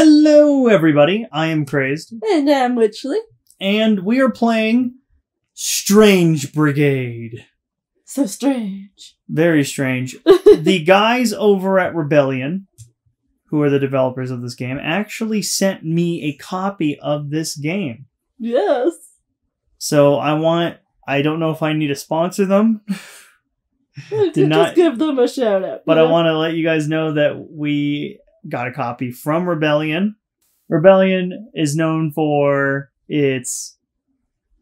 Hello, everybody. I am Crazed, And I'm Witchley. and we are playing Strange Brigade. So strange. Very strange. the guys over at Rebellion, who are the developers of this game, actually sent me a copy of this game. Yes. So I want. I don't know if I need to sponsor them, Did not- Just give them a shout out. but I want to let you guys know that we got a copy from Rebellion. Rebellion is known for its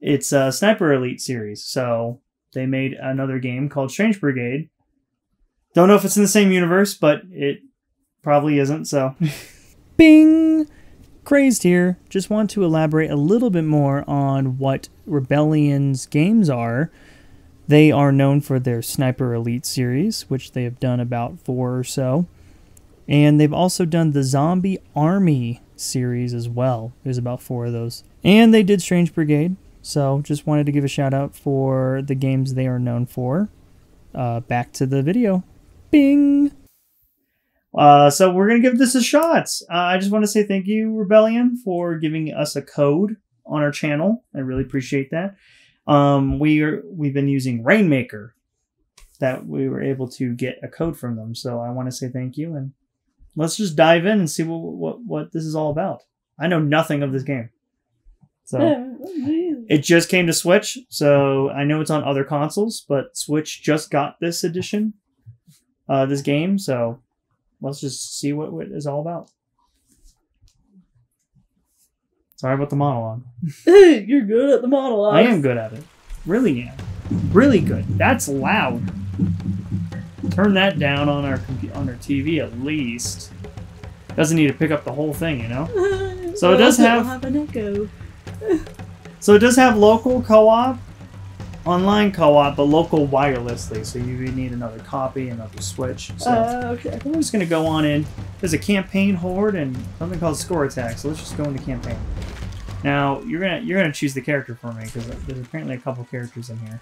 its uh, Sniper Elite series, so they made another game called Strange Brigade. Don't know if it's in the same universe, but it probably isn't. So, Bing, crazed here. Just want to elaborate a little bit more on what Rebellion's games are. They are known for their Sniper Elite series, which they have done about four or so. And they've also done the Zombie Army series as well. There's about four of those. And they did Strange Brigade. So just wanted to give a shout out for the games they are known for. Uh, back to the video. Bing! Uh, so we're gonna give this a shot. Uh, I just want to say thank you, Rebellion, for giving us a code on our channel. I really appreciate that. Um, we are we've been using Rainmaker that we were able to get a code from them. So I want to say thank you and let's just dive in and see what what what this is all about. I know nothing of this game, so it just came to Switch. So I know it's on other consoles, but Switch just got this edition, uh, this game. So let's just see what, what it's all about. Sorry about the monologue. You're good at the monologue. I am good at it. Really am. Really good. That's loud. Turn that down on our on our TV at least. Doesn't need to pick up the whole thing, you know. So it does have- have an echo. So it does have local co-op, online co-op, but local wirelessly. So you need another copy, another Switch. So Uh, okay. I'm just gonna go on in. There's a campaign horde and something called score attack. So let's just go into campaign. Now you're gonna you're gonna choose the character for me because there's apparently a couple characters in here.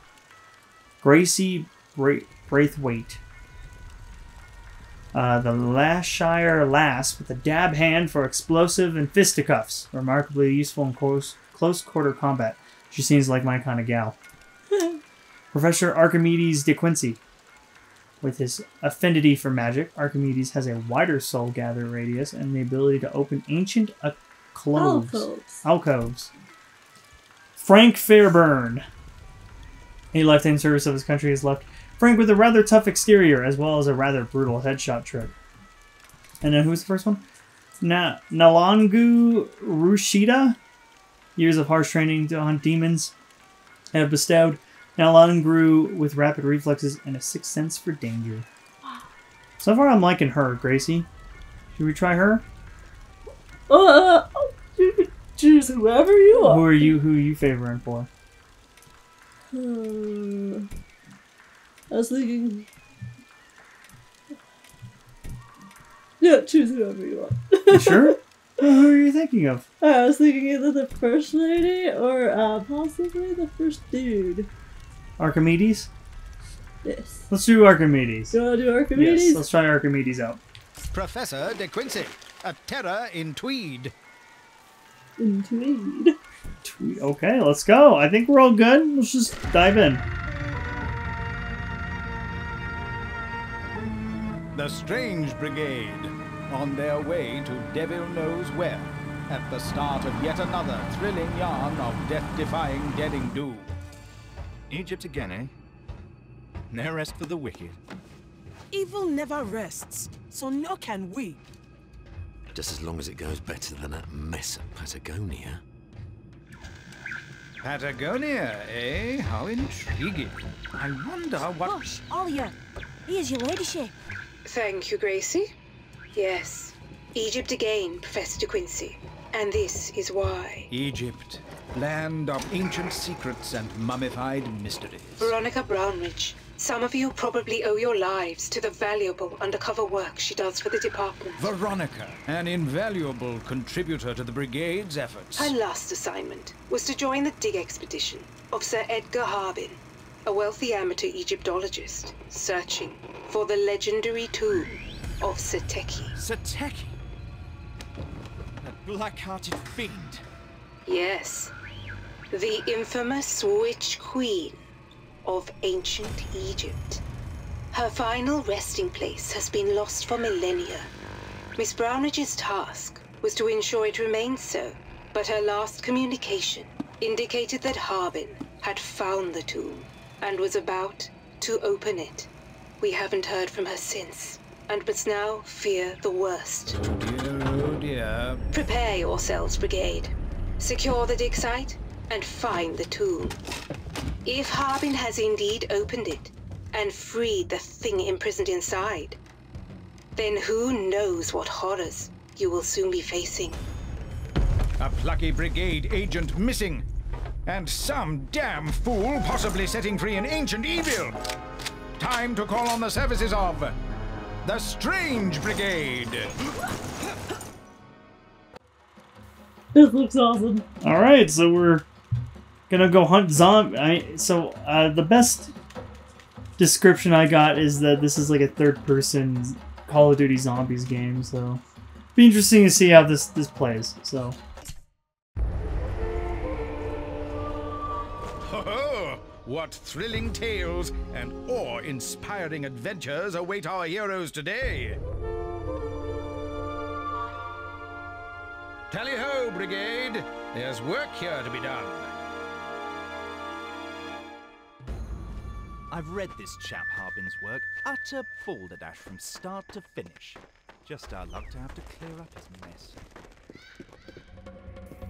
Gracie Bra- Braithwaite. Uh, the Lashire Lass with a dab hand for explosive and fisticuffs. Remarkably useful in close close quarter combat. She seems like my kind of gal. Professor Archimedes de Quincey. With his affinity for magic, Archimedes has a wider soul gather radius and the ability to open ancient cloves, Alphas. alcoves. Frank Fairburne. A lifetime service of his country has left Frank with a rather tough exterior as well as a rather brutal headshot trick. And then who's the first one? Na- Nalangu Rushida. Years of harsh training to hunt demons have bestowed Nalangu with rapid reflexes and a sixth sense for danger. So far, I'm liking her, Gracie. Should we try her? Uh, choose whoever you are. Who are you? Who are you favoring for? Hmm. I was thinking. Yeah, choose whoever you want. You sure? Well, who are you thinking of? I was thinking either the first lady or uh, possibly the first dude. Archimedes? Yes. Let's do Archimedes. Do you want to do Archimedes? Yes, let's try Archimedes out. Professor De Quincey, a terror in tweed. Indeed. tweed. Okay, let's go. I think we're all good. Let's just dive in. The Strange Brigade, on their way to devil knows where, at the start of yet another thrilling yarn of death-defying deading doom. Egypt again, eh? No rest for the wicked. Evil never rests, so nor can we. Just as long as it goes better than that mess at Patagonia. Patagonia, eh? How intriguing. I wonder what... Gosh, Alia, here's your ladyship. Thank you, Gracie. Yes, Egypt again, Professor De Quincey. And this is why. Egypt, land of ancient secrets and mummified mysteries. Veronica Brownridge, some of you probably owe your lives to the valuable undercover work she does for the department. Veronica, an invaluable contributor to the brigade's efforts. Her last assignment was to join the dig expedition of Sir Edgar Harbin, a wealthy amateur Egyptologist searching for the legendary tomb of Seteki. Sateki. A black-hearted fiend. Yes. The infamous Witch Queen of ancient Egypt. Her final resting place has been lost for millennia. Miss Brownridge's task was to ensure it remained so, but her last communication indicated that Harbin had found the tomb and was about to open it. We haven't heard from her since, and must now fear the worst. Oh dear, oh dear. Prepare yourselves, Brigade. Secure the dig site and find the tomb. If Harbin has indeed opened it and freed the thing imprisoned inside, then who knows what horrors you will soon be facing. A plucky brigade agent missing. And some damn fool possibly setting free an ancient evil. Time to call on the services of the Strange Brigade. This looks awesome. All right, so we're gonna go hunt zombie. I, so uh, the best description I got is that this is like a third-person Call of Duty Zombies game. So be interesting to see how this this plays. So Ho ho! What thrilling tales and awe-inspiring adventures await our heroes today! Tally ho, Brigade! There's work here to be done. I've read this chap Harbin's work. Utter balderdash from start to finish. Just our luck to have to clear up his mess.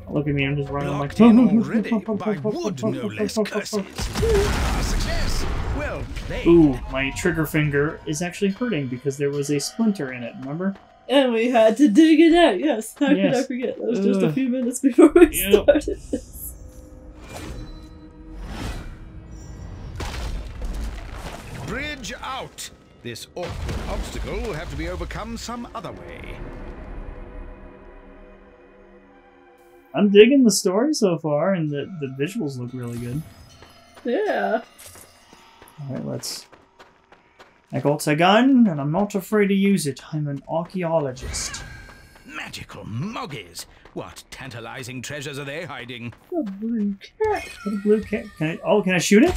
Look at me, I'm just running I'm Locked like. in already by wood, no less curses. Ah, success! Well played. Ooh, my trigger finger is actually hurting because there was a splinter in it. Remember? And we had to dig it out. Yes. How could I forget? That was just a few minutes before we Yep. started this. Bridge out! This awkward obstacle will have to be overcome some other way. I'm digging the story so far, and the the visuals look really good. Yeah. All right, let's. I got a gun, and I'm not afraid to use it. I'm an archaeologist. Magical moggies! What tantalizing treasures are they hiding? A blue cat. What a blue cat. Can I? Oh, can I shoot it?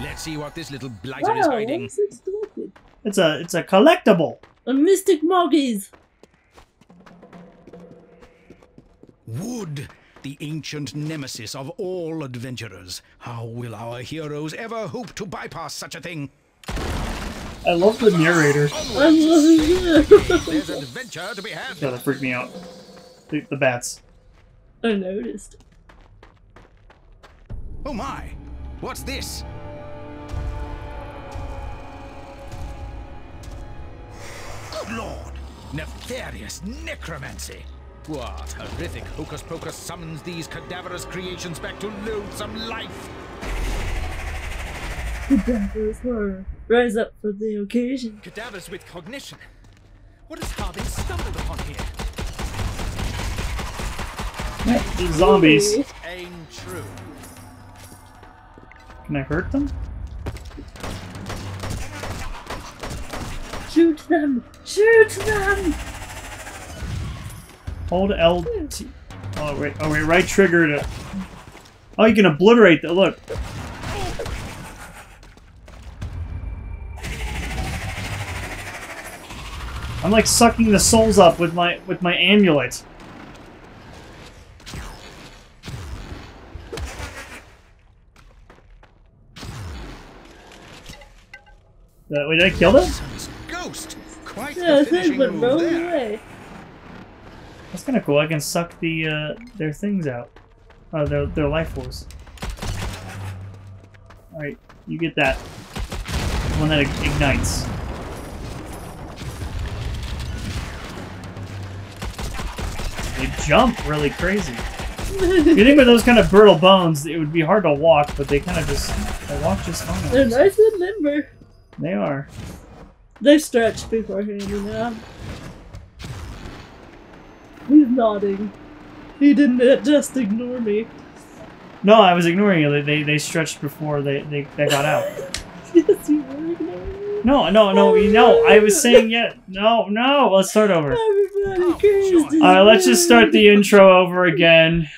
Let's see what this little blighter is hiding. what's? It's a it's a collectible. A mystic moggies. Wood, the ancient nemesis of all adventurers. How will our heroes ever hope to bypass such a thing? I love the narrator. I love it. There's adventure to be had. Yeah, that freaked me out. The, the bats. I noticed. Oh my! What's this? Good lord! Nefarious necromancy! What horrific hocus pocus summons these cadaverous creations back to loathsome life? Cadaverous horror. Rise up for the occasion. Cadavers with cognition. What has Harbin stumbled upon here? Zombies. Ooh. Ain't true. Can I hurt them? Shoot them! Shoot them! Hold LT. Oh wait, oh wait, right trigger to. Oh, you can obliterate that. look. I'm like sucking the souls up with my with my amulet. Uh, wait, did I kill them? Ghost! Quite Yeah, the things finishing went move wrong there. way. That's kind of cool. I can suck the uh, their things out. Uh, their their life force. All right, you get that one that ignites. They jump really crazy. You think with those kind of brittle bones, it would be hard to walk, but they kind of just they walk just fine. They're nice and limber. They are. They stretch beforehand, you know. He's nodding. He didn't uh, just ignore me. No, I was ignoring you. They they, they stretched before they, they they got out. yes, you were ignoring me. No, no, no, oh, no. I was saying yeah. No, no. Let's start over. Everybody oh, crazed. All right, let's just start the intro over again.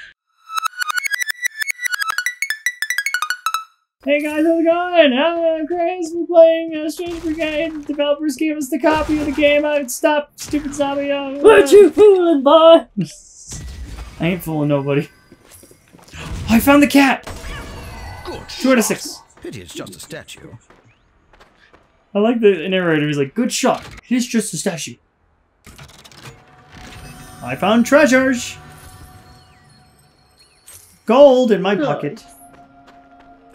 Hey guys, how's it going? I'm Chris. We're playing uh, Strange Brigade. Developers gave us the copy of the game. I stop stupid zombie. Uh, What you fooling, boy? I ain't fooling nobody. I found the cat. Good. Two out of six. Pity it's just a statue. I like the narrator. He's like, good shot. He's just a statue. I found treasures. Gold in my Nice. pocket.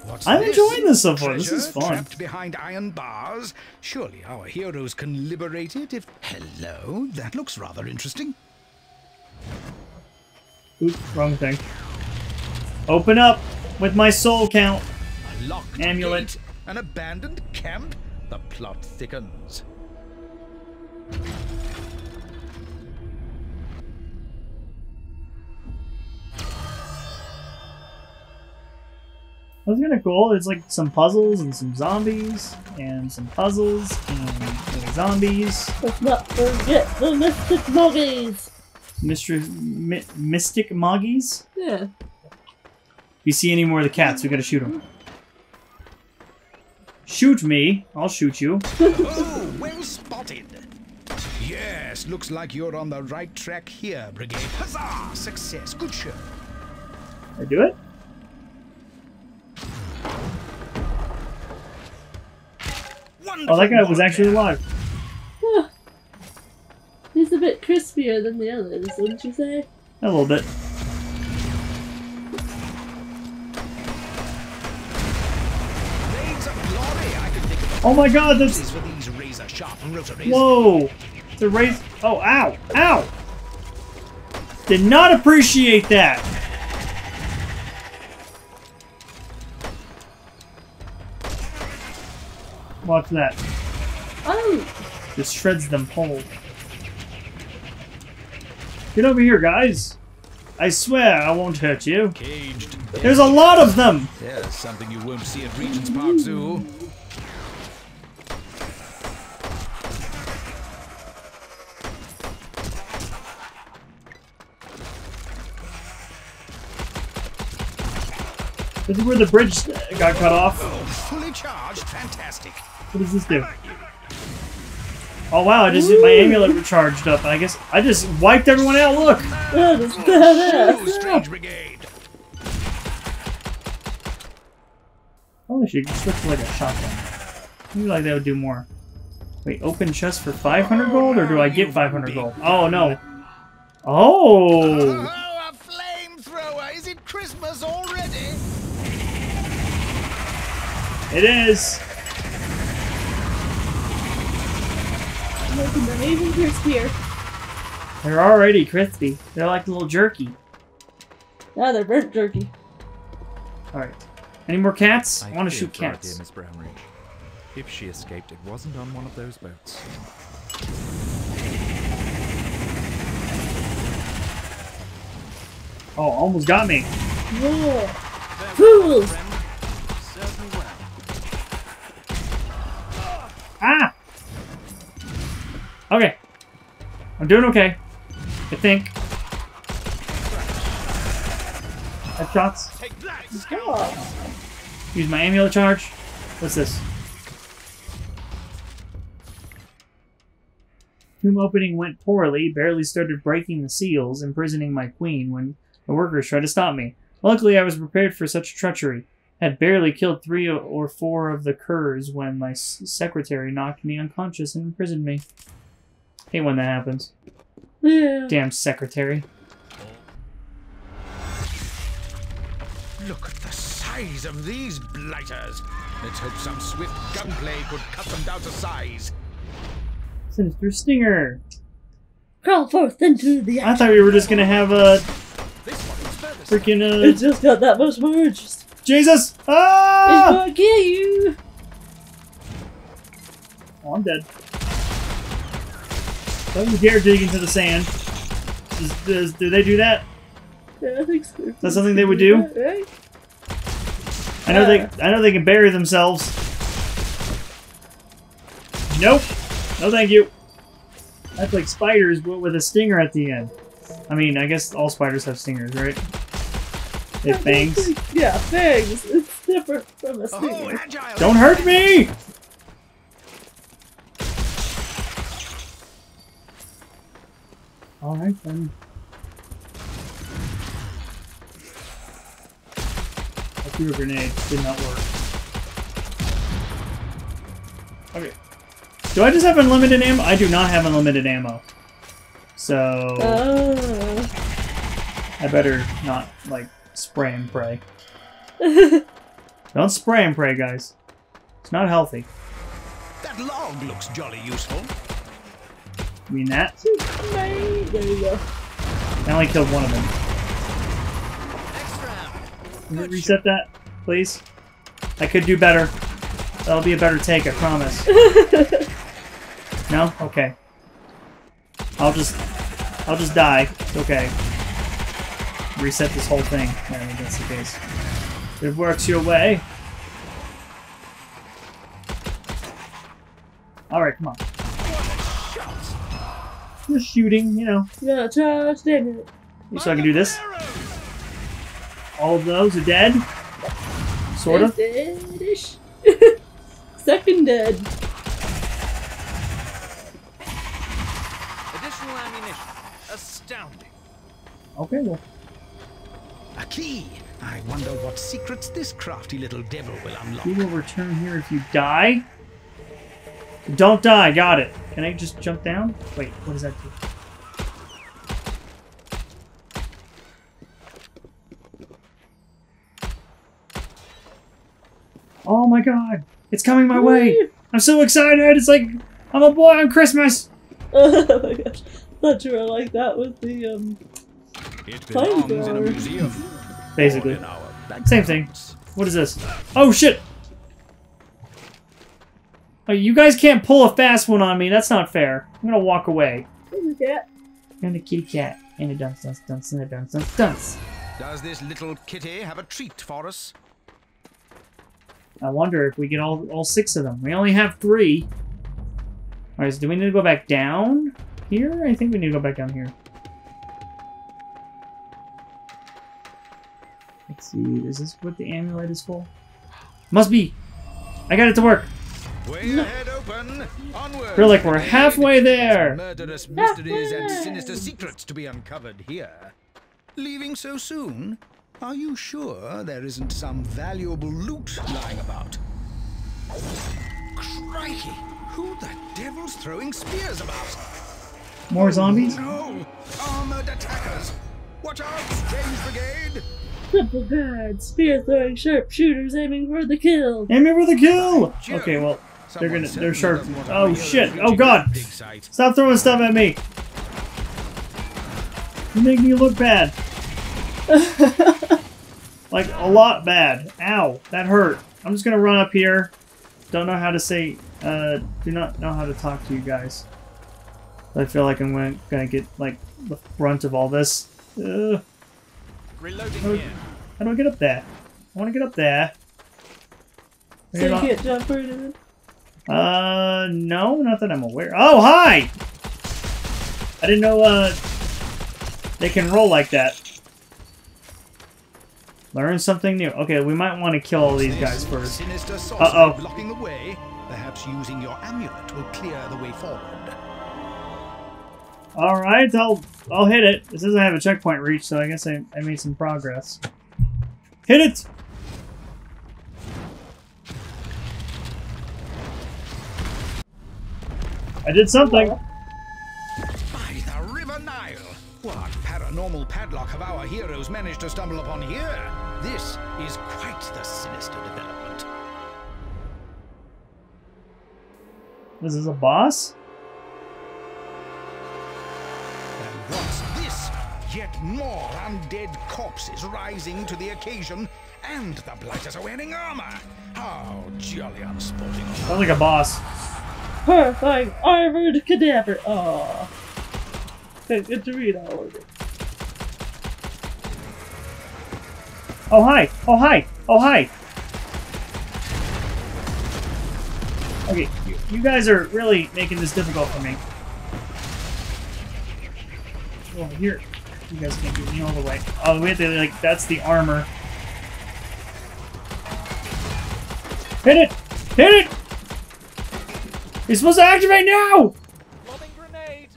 What's I'm this? enjoying this so far. This is fun. Trapped behind iron bars. Surely our heroes can liberate it if. Hello, that looks rather interesting. Oop, wrong thing. Open up with my soul count. A locked Amulet. gate, an abandoned camp. The plot thickens. That's kind of cool. There's like some puzzles and some zombies and some puzzles and more zombies. Let's not forget the mystic moggies. Mr. Mi- Mystic Moggies. Yeah. If you see any more of the cats, we gotta shoot them. Shoot me. I'll shoot you. oh, well spotted. Yes, looks like you're on the right track here, Brigade. Huzzah! Success. Good show. I do it? Oh, that guy was actually alive. Huh. He's a bit crispier than the others, wouldn't you say? A little bit. Blades of glory. I could think of Oh my god, uses that's... for these razor sharp rotaries. Whoa! The race... Oh, ow! Ow! Did not appreciate that! Watch that. Oh! Just shreds them whole. Get over here, guys! I swear I won't hurt you. Caged. There's a lot of them! There's something you won't see at Regent's Park Zoo. This is where the bridge got cut off. Fully charged. Fantastic. What does this do? Oh wow, I just my amulet recharged up. I guess I just wiped everyone out. Look! Ah, that is Strange Brigade. Oh, I should switch to like a shotgun. Maybe like that would do more. Wait, open chest for 500 gold, or do I oh, get 500 gold? Oh no. Oh! Oh, a flamethrower! Is it Christmas already? It is! Making them even crispier. They're already crispy. They're like a little jerky. Now they're burnt jerky. Alright. Any more cats? I, want to feel shoot for our cats. Dear Miss Brownridge. If she escaped, it wasn't on one of those boats. Oh, almost got me. Whoa! Fools! Ah! Okay. I'm doing okay. I think. Headshots. Use my amulet charge. What's this? Tomb opening went poorly, barely started breaking the seals, imprisoning my queen when the workers tried to stop me. Luckily, I was prepared for such treachery. Had barely killed three or four of the curs when my secretary knocked me unconscious and imprisoned me. Hate when that happens. yeah. Damn secretary. Look at the size of these blighters. Let's hope some swift gunplay could cut them down to size. Sinister Stinger. Crawl forth into the I thought we were just gonna have a freaking It uh, just got that much more interesting. Jesus! It's Ah! gonna kill you! Oh, I'm dead. Don't you dare dig into the sand. Does, does, do they do that? Yeah, I think so. Is that something they would do? Right? I know they. I know they can bury themselves. Nope. No, thank you. That's like spiders, but with a stinger at the end. I mean, I guess all spiders have stingers, right? They have fangs. Yeah, fangs. It's different from a Oh, stinger. agile! Don't hurt me! Alright then. I threw a grenade. Did not work. Okay. Do I just have unlimited ammo? I do not have unlimited ammo. So Oh. I better not like spray and pray. Don't spray and pray, guys. It's not healthy. That log looks jolly useful. That. there you go. I only killed one of them. Can we reset that, please? I could do better. That'll be a better take, I promise. no? Okay. I'll just I'll just die. It's okay. Reset this whole thing. I think that's the case. It works your way. Alright, come on. Just shooting, you know. Yeah, charge, damn it. So I can do this. All of those are dead. Sort of. Deadish. Second dead. Additional ammunition. Astounding. Okay, well. A key. I wonder what secrets this crafty little devil will unlock. You will return here if you die. Don't die. Got it. Can I just jump down? Wait, what does that do? Oh my god! It's coming my way! I'm so excited! It's like I'm a boy on Christmas! Oh my gosh. Thought you were like that with the um It belongs in a museum. Basically. Or in our Same thing. What is this? Oh shit! Oh, you guys can't pull a fast one on me. That's not fair. I'm gonna walk away. cat. And a kitty cat. And a dunce, dunce, dunce, and a dunce, dunce, dunce. Does this little kitty have a treat for us? I wonder if we get all all six of them. We only have three. Alright, so do we need to go back down here? I think we need to go back down here. Let's see. Is this what the amulet is for? Must be! I got it to work! Way ahead open. Onward. Feel like we're halfway there. Murderous mysteries and sinister secrets to be uncovered here. Leaving so soon? Are you sure there isn't some valuable loot lying about? Crikey! Who the devil's throwing spears about? More zombies? No! Armored attackers! Watch out, strange brigade! Triple guard, spear throwing sharpshooters aiming for the kill. Aim for the kill! Okay, well, they're gonna, they're certainly sharp. doesn't want a Oh shit! Oh god! Stop throwing stuff at me! You make me look bad. like, a lot bad. Ow, that hurt. I'm just gonna run up here. Don't know how to say, uh, do not know how to talk to you guys. I feel like I'm gonna, gonna get, like, the brunt of all this. Uh, Reloading Oh. here. how do I get up there? I wanna get up there. So You're you not- can't jump right in. Uh, no, not that I'm aware. Oh, hi! I didn't know, uh, they can roll like that. Learn something new. Okay, we might want to kill all these guys first. Uh-oh. blocking the way. Perhaps using your amulet will clear the way forward. Alright, I'll, I'll hit it. It says I have a checkpoint reached, so I guess I, I made some progress. Hit it! I did something. By the River Nile! What paranormal padlock have our heroes managed to stumble upon here? This is quite the sinister development. This is a boss? And what's this? Yet more undead corpses rising to the occasion, and the blighters are wearing armor. How jolly unsporting. Sounds like a boss. Horrifying armored cadaver. Can't get to read all of it. Oh, hi! Oh, hi! Oh, hi! Okay, you- You guys are really making this difficult for me. Oh, here. You guys can't get me all the way. Oh, we have to, like, that's the armor. Hit it! Hit it! You're supposed to activate now! Grenade!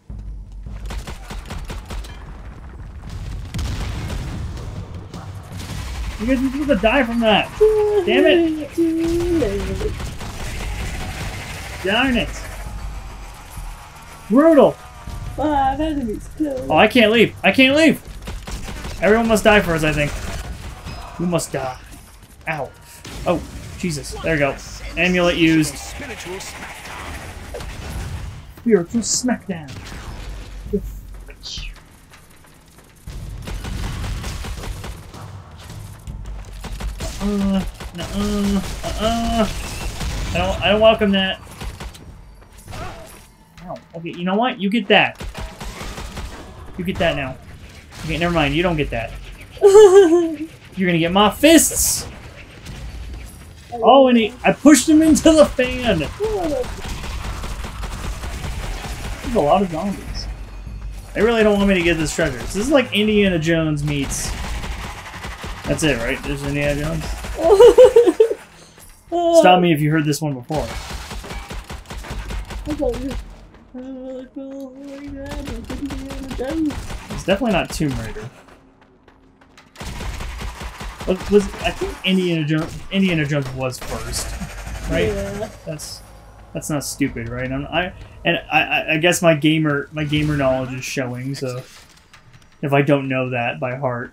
You guys are supposed to die from that. Damn it! Darn it! Brutal! Five enemies killed. Oh, I can't leave. I can't leave. Everyone must die for us, I think. You must die. Ow. Oh, Jesus. There we go. Amulet used. Spiritual smackdown. Spiritual smackdown. Uh, uh, uh, I don't, I don't welcome that. Ow. Okay, you know what? You get that. You get that now. Okay, never mind. You don't get that. You're gonna get my fists. Oh, and he, I pushed him into the fan. There's a lot of zombies. They really don't want me to get this treasure. This is like Indiana Jones meets. That's it, right? There's Indiana Jones. Stop me if you heard this one before. I thought you were really cool. My god, I couldn't be on the Jones. It's definitely not Tomb Raider. Was, was I think Indiana Jones? Indiana Jones was first, right? Yeah. That's that's not stupid, right? I'm, I and I, I- I guess my gamer my gamer knowledge is showing. So if I don't know that by heart,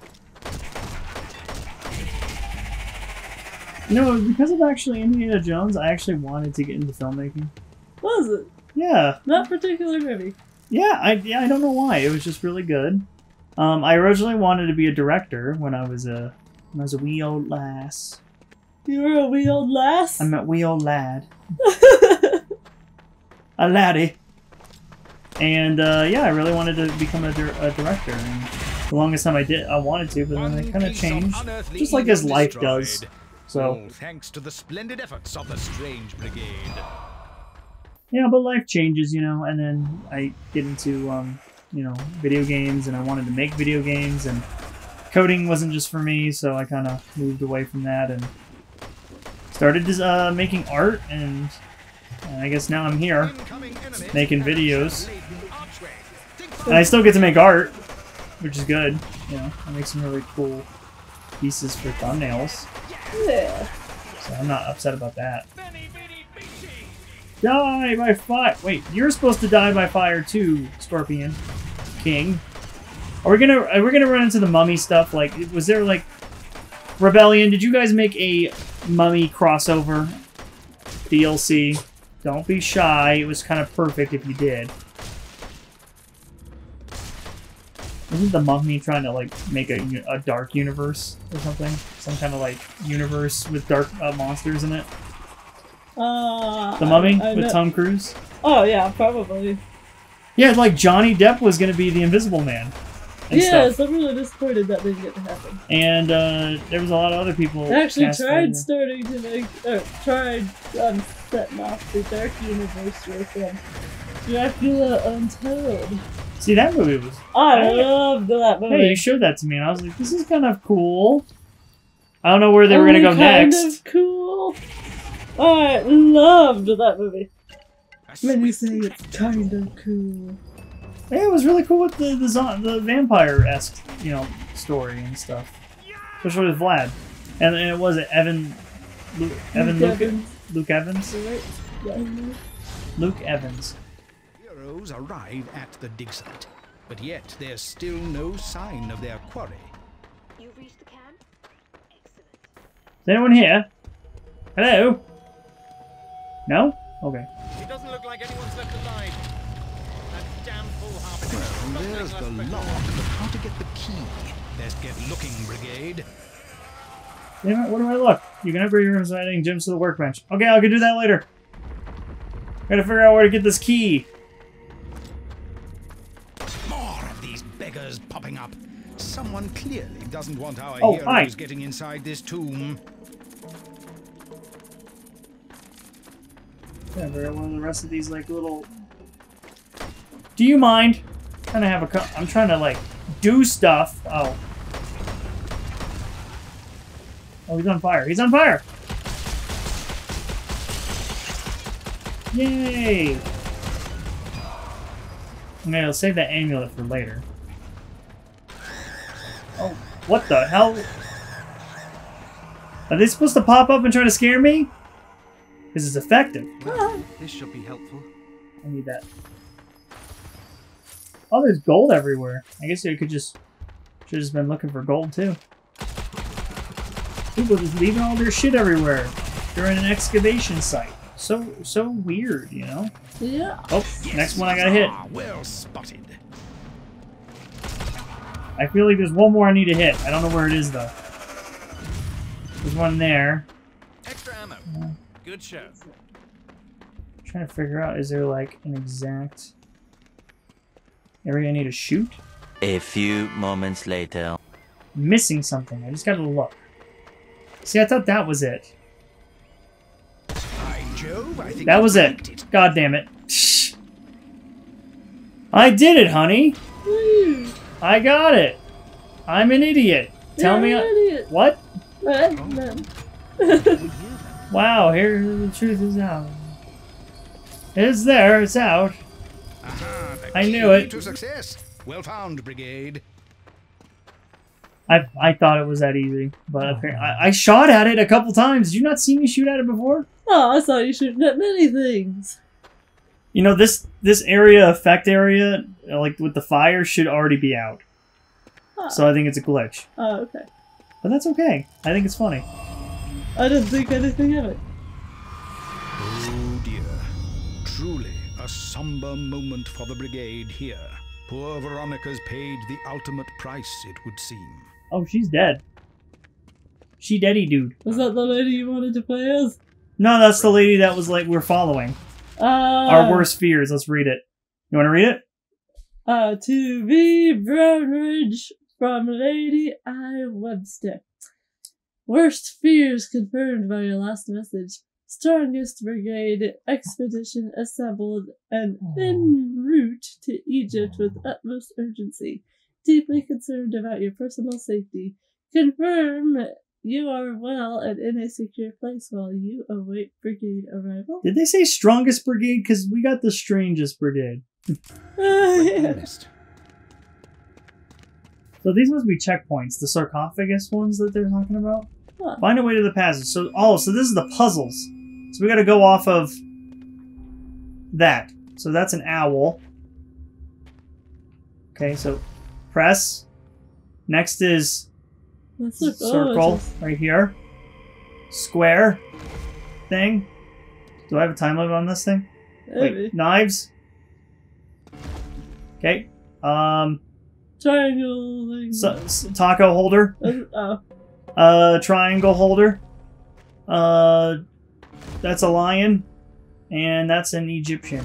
you know, because of actually Indiana Jones, I actually wanted to get into filmmaking. Was it? Yeah, Not particular movie. yeah, I yeah I don't know why. It was just really good. Um, I originally wanted to be a director when I was a when I was a wee old lass. You were a wee old lass? I'm a wee old lad. a laddie. And uh, yeah, I really wanted to become a, dir- a director. And the longest time I did, I wanted to, but then it kind of changed, just like as life does. So All thanks to the splendid efforts of the Strange Brigade. yeah, but life changes, you know. And then I get into um, you know video games, and I wanted to make video games, and coding wasn't just for me, so I kind of moved away from that and started uh, making art, and, and I guess now I'm here. Making videos. laden archway. Think And I still get to make art, which is good. You know, I make some really cool pieces for thumbnails, Yeah. so I'm not upset about that. Benny Bitty Beachy. Die by fire! Wait, you're supposed to die by fire too, Scorpion King. Are we gonna are we gonna run into the mummy stuff? Like, was there like Rebellion? Did you guys make a mummy crossover DLC? Don't be shy. It was kind of perfect if you did. Isn't the mummy trying to like make a, a dark universe or something? Some kind of like universe with dark uh, monsters in it? Uh, The Mummy I- I with know- Tom Cruise? Oh, yeah, probably. Yeah, like Johnny Depp was gonna be the Invisible Man. Yeah, stuff. I'm really disappointed that didn't get to happen. And uh, there was a lot of other people. I actually tried starting to make, uh, tried um, setting off the Dark Universe with um, Dracula Untold. See, that movie was. I Hey. loved that movie. Hey, you showed that to me, and I was like, this is kind of cool. I don't know where they were gonna Only go kind next. Of cool. I loved that movie. A When you say it's kind of cool. Yeah, it was really cool with the the, the vampire esque, you know, story and stuff. Especially with Vlad, and, and it was it Evan, Luke, Evan Luke Luke, Evans. Luke Evans, Right? Yeah. Mm-hmm. Luke Evans. Heroes arrive at the dig site, but yet there's still no sign of their quarry. You've reached the camp? Excellent. Is anyone here? Hello? No? Okay. It doesn't look like anyone's left alive. That damn fool harbinger. Well, there's the lock, but how to get the key? Let's get looking, Brigade. Damn it, where do I look? You can upgrade your adding gems to the workbench. Okay, I can do that later. Gotta figure out where to get this key. More of these beggars popping up. Someone clearly doesn't want our Oh, heroes hi. getting inside this tomb. Yeah, but one of the rest of these like little. Do you mind? I'm trying to have a. I'm trying to like do stuff. Oh. Oh, he's on fire. He's on fire. Yay! Okay, I'll save that amulet for later. Oh, what the hell? Are they supposed to pop up and try to scare me? Because it's effective. Well, this should be helpful. I need that. Oh, there's gold everywhere. I guess I could just should have just been looking for gold too. People just leaving all their shit everywhere during an excavation site. So so weird, you know. Yeah. Oh, next one I gotta hit. Ah, well spotted. I feel like there's one more I need to hit. I don't know where it is though. There's one there. Extra ammo. Good show. trying to figure out is there like an exact area I need to shoot? A few moments later. missing something. I just gotta look. See, I thought that was it. By Jove, I think That was cracked it. God damn it. I did it, honey. Woo. I got it. I'm an idiot. Tell me. You're I- an idiot. what? Uh, no. Wow, here the truth is out. It's there, it's out. Aha, the I knew it. To success. Well found, Brigade. I I thought it was that easy, but oh. apparently I, I shot at it a couple times. Did you not see me shoot at it before? Oh, I saw you shooting at many things. You know this this area effect area, uh, like with the fire, should already be out. Oh, So I think it's a glitch, oh okay. but that's okay. I think it's funny. I didn't think anything of it. Oh dear. Truly a somber moment for the Brigade here. Poor Veronica's paid the ultimate price, it would seem. Oh, she's dead. She deady dude. Was that the lady you wanted to play as? No, that's the lady that was like we're following. Uh, Our worst fears. Let's read it. You want to read it? Uh, to be Brownridge from Lady I. Webster. Worst fears confirmed by your last message. Strongest brigade expedition assembled and en route to Egypt with utmost urgency. Deeply concerned about your personal safety. Confirm you are well and in a secure place while you await brigade arrival. Did they say strongest brigade? Because we got the strangest brigade. Oh, Honest. So these must be checkpoints, the sarcophagus ones that they're talking about. Huh. Find a way to the passage. So, oh, so this is the puzzles. So we got to go off of that. So that's an owl. Okay, so press. Next is Let's look. Oh, circle right here. Square thing. Do I have a time limit on this thing? maybe. Wait, knives. Okay. Um, Triangle. Like, so, s- taco holder. uh, oh. Uh, triangle holder. Uh, that's a lion, and that's an Egyptian.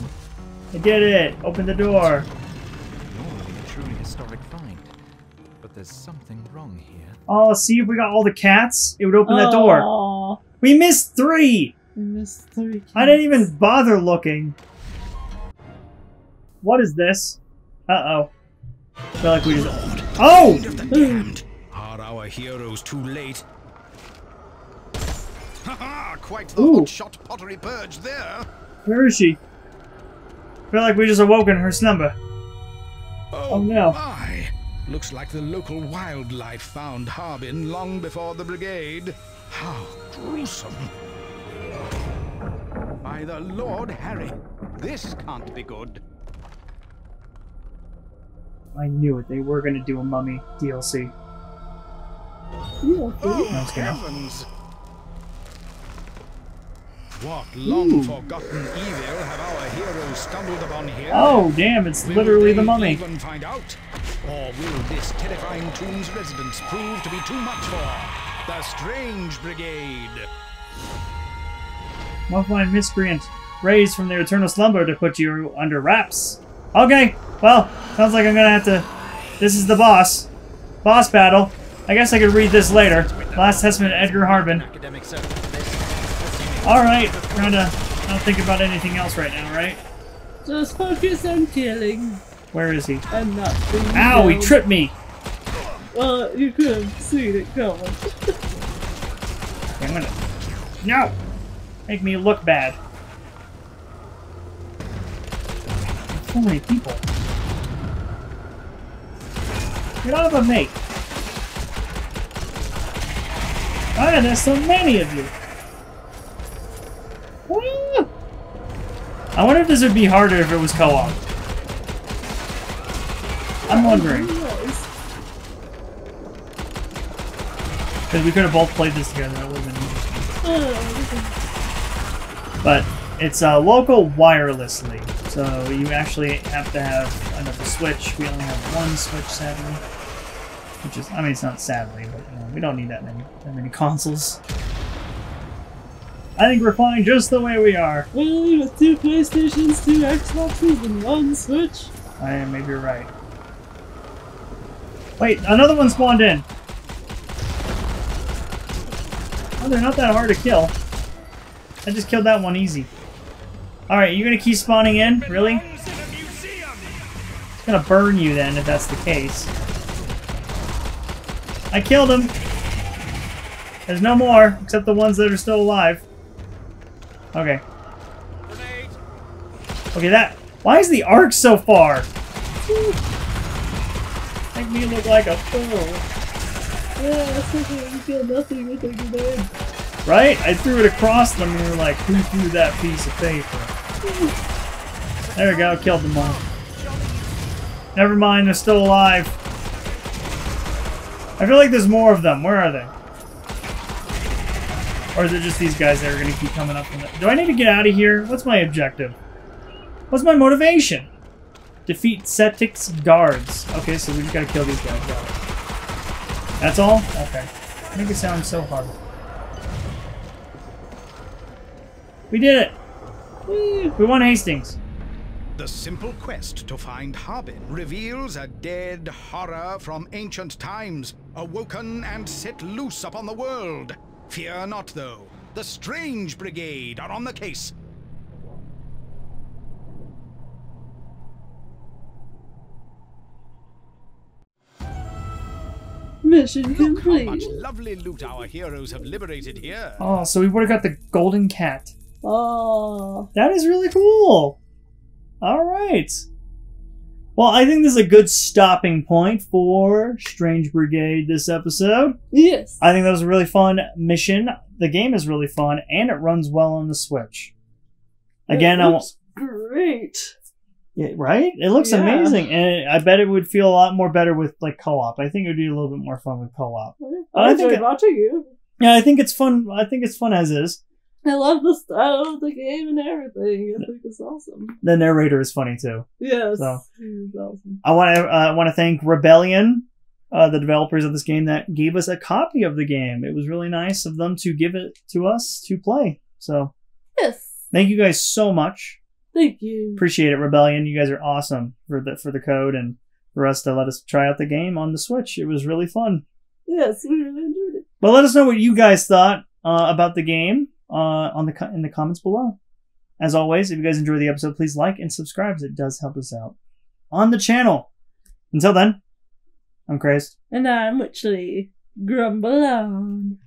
I did it. Open the door. Normally a truly historic find. But there's something wrong here. Oh, see if we got all the cats. It would open that door. We missed three. we missed three. I didn't even bother looking. What is this? Uh oh. Feel like we just. Oh! End the damned. Are our heroes too late? Ha ha! Quite the Ooh. hotshot pottery purge there. Where is she? Feel like we just awoken her slumber. Oh, Oh, no. my! Looks like the local wildlife found Harbin long before the brigade. How gruesome! By the Lord Harry, this can't be good. I knew it. They were gonna do a mummy DLC. You okay? Oh, That's heavens! What long forgotten evil have our heroes stumbled upon here? Oh, damn! It's Will literally the mummy. even find out? Or will this terrifying tomb's residents prove to be too much for the Strange Brigade? One fine miscreant raised from their eternal slumber to put you under wraps. Okay, well, sounds like I'm gonna have to. This is the boss. Boss battle. I guess I could read this later. Last Testament, Edgar Harbin. Academic circle for this. Assuming Alright, we're gonna not think about anything else right now, right? Just focus on killing Where is he? I'm not being Ow, he tripped me! Well, you could have seen it coming. I'm gonna. No! Make me look bad. So many people. Get out of me! Ah, there's so many of you! Woo! I wonder if this would be harder if it was co-op. I'm wondering. Because we could have both played this together. That would have been interesting. But it's uh, local wirelessly, so you actually have to have another switch. We only have one switch, sadly. Which is, I mean, it's not sadly, but you know, we don't need that many that many consoles. I think we're fine just the way we are. Really, with two PlayStations, two Xboxes, and one Switch? I am, maybe you're right. Wait, another one spawned in. Oh, they're not that hard to kill. I just killed that one easy. Alright, you're gonna keep spawning in? Really? It's gonna burn you then if that's the case. I killed him! There's no more, except the ones that are still alive. Okay. Okay, that... Why is the arc so far? Make me look like a fool. Yeah. You feel nothing with grenade. Right? I threw it across them and they were like, who threw that piece of paper? There we go, killed them all. Never mind, they're still alive. I feel like there's more of them. Where are they? Or is it just these guys that are going to keep coming up from it? Do I need to get out of here? What's my objective? What's my motivation? Defeat Seteki's guards. Okay, so we just gotta kill these guys. That's all? Okay. Make it sound so hard. We did it! Woo! We won Hastings. The simple quest to find Harbin reveals a dead horror from ancient times, awoken and set loose upon the world. Fear not, though. The Strange Brigade are on the case. Mission Look how much lovely loot our heroes have liberated here. Oh, so we would have got the golden cat. Oh, That is really cool. All right. Well, I think this is a good stopping point for Strange Brigade this episode. yes. I think that was a really fun mission. The game is really fun, and it runs well on the Switch. Again, It I won't. great. Yeah, right? It looks Yeah. amazing, and I bet it would feel a lot more better with like co-op. I think it would be a little bit more fun with co-op. I I think it- watching you. Yeah, I think it's fun. I think it's fun as is. I love the style of the game and everything. I think it's awesome. The narrator is funny too. Yes, So. awesome. I want to uh, want to thank Rebellion, uh, the developers of this game, that gave us a copy of the game. It was really nice of them to give it to us to play. So Yes, thank you guys so much. Thank you. Appreciate it, Rebellion. You guys are awesome for the for the code and for us to let us try out the game on the Switch. It was really fun. Yes, we really enjoyed it. But let us know what you guys thought uh, about the game uh, on the co- in the comments below. As always, if you guys enjoy the episode, please like and subscribe. It does help us out on the channel. Until then, I'm Crazed. And I'm Witchley. Grumble on.